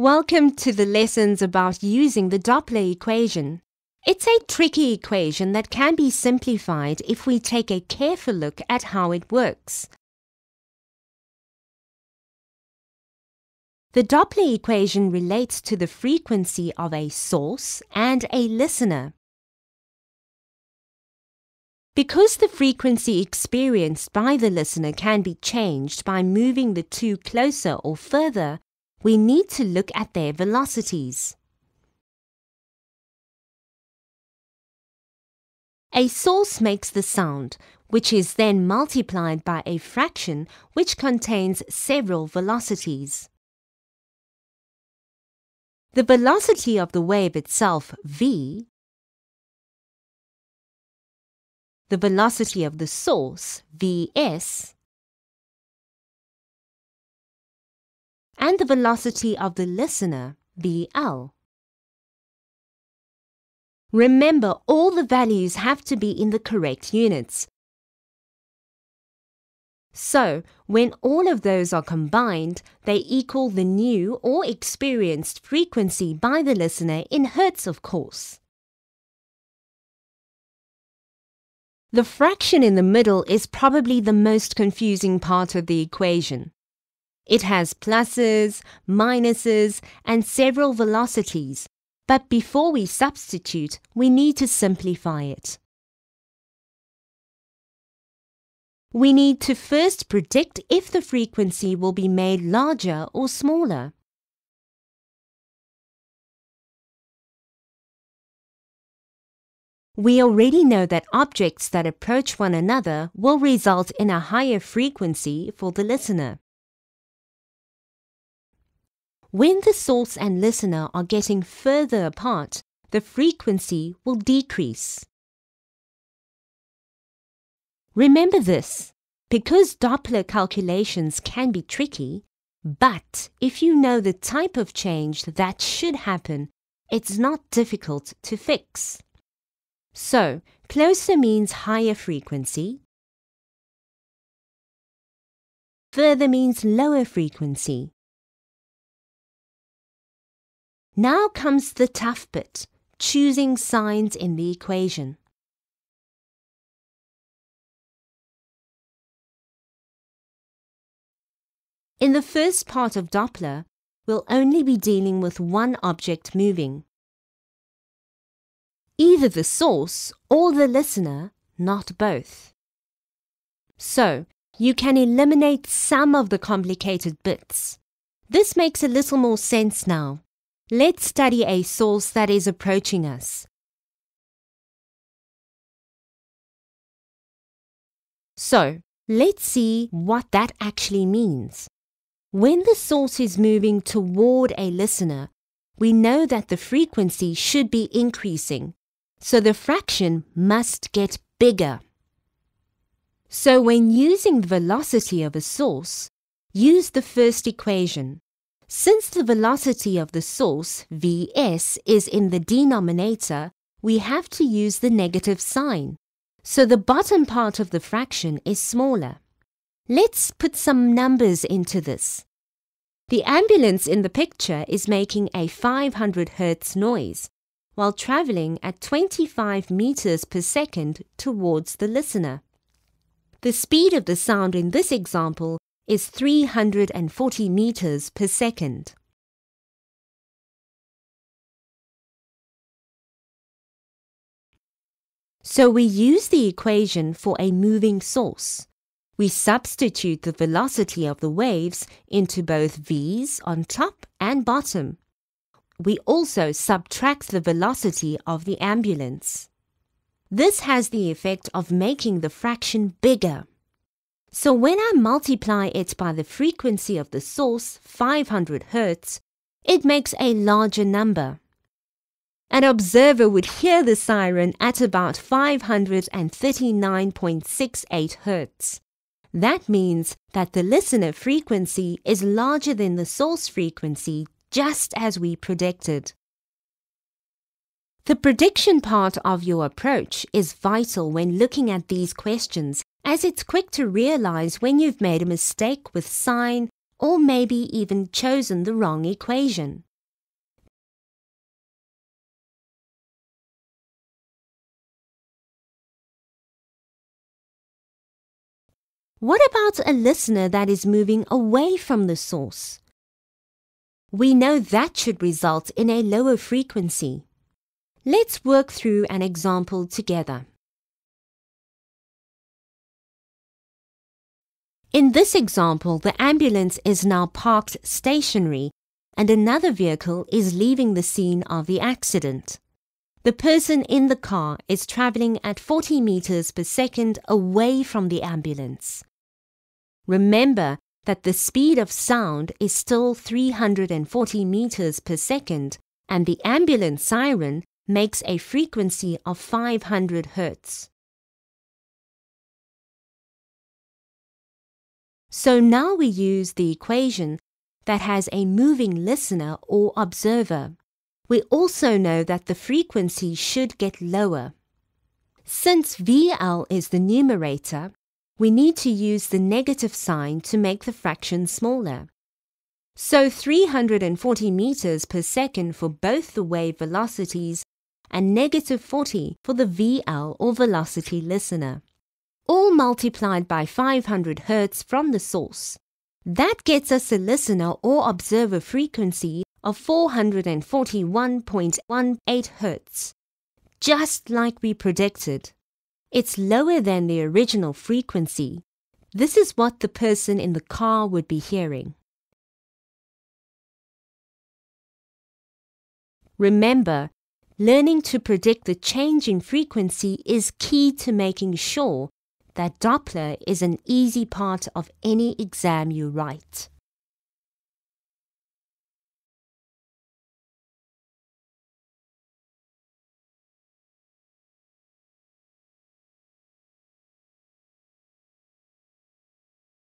Welcome to the lessons about using the Doppler equation. It's a tricky equation that can be simplified if we take a careful look at how it works. The Doppler equation relates to the frequency of a source and a listener. Because the frequency experienced by the listener can be changed by moving the two closer or further, we need to look at their velocities. A source makes the sound, which is then multiplied by a fraction which contains several velocities. The velocity of the wave itself, v, the velocity of the source, vs, and the velocity of the listener, VL. Remember, all the values have to be in the correct units. So, when all of those are combined, they equal the new or experienced frequency by the listener in hertz, of course. The fraction in the middle is probably the most confusing part of the equation. It has pluses, minuses, and several velocities, but before we substitute, we need to simplify it. We need to first predict if the frequency will be made larger or smaller. We already know that objects that approach one another will result in a higher frequency for the listener. When the source and listener are getting further apart, the frequency will decrease. Remember this, because Doppler calculations can be tricky, but if you know the type of change that should happen, it's not difficult to fix. So, closer means higher frequency, further means lower frequency. Now comes the tough bit, choosing signs in the equation. In the first part of Doppler, we'll only be dealing with one object moving. Either the source or the listener, not both. So, you can eliminate some of the complicated bits. This makes a little more sense now. Let's study a source that is approaching us. So, let's see what that actually means. When the source is moving toward a listener, we know that the frequency should be increasing, so the fraction must get bigger. So when using the velocity of a source, use the first equation. Since the velocity of the source, Vs, is in the denominator, we have to use the negative sign. So the bottom part of the fraction is smaller. Let's put some numbers into this. The ambulance in the picture is making a 500 Hz noise while traveling at 25 meters per second towards the listener. The speed of the sound in this example is 340 meters per second. So we use the equation for a moving source. We substitute the velocity of the waves into both v's on top and bottom. We also subtract the velocity of the ambulance. This has the effect of making the fraction bigger. So when I multiply it by the frequency of the source, 500 Hz, it makes a larger number. An observer would hear the siren at about 539.68 Hz. That means that the listener frequency is larger than the source frequency, just as we predicted. The prediction part of your approach is vital when looking at these questions, as it's quick to realize when you've made a mistake with sign or maybe even chosen the wrong equation. What about a listener that is moving away from the source? We know that should result in a lower frequency. Let's work through an example together. In this example, the ambulance is now parked stationary and another vehicle is leaving the scene of the accident. The person in the car is traveling at 40 meters per second away from the ambulance. Remember that the speed of sound is still 340 meters per second and the ambulance siren makes a frequency of 500 hertz. So now we use the equation that has a moving listener or observer. We also know that the frequency should get lower. Since VL is the numerator, we need to use the negative sign to make the fraction smaller. So 340 meters per second for both the wave velocities and negative 40 for the VL or velocity listener all multiplied by 500 Hz from the source. That gets us a listener or observer frequency of 441.18 Hz, just like we predicted. It's lower than the original frequency. This is what the person in the car would be hearing. Remember, learning to predict the change in frequency is key to making sure that Doppler is an easy part of any exam you write.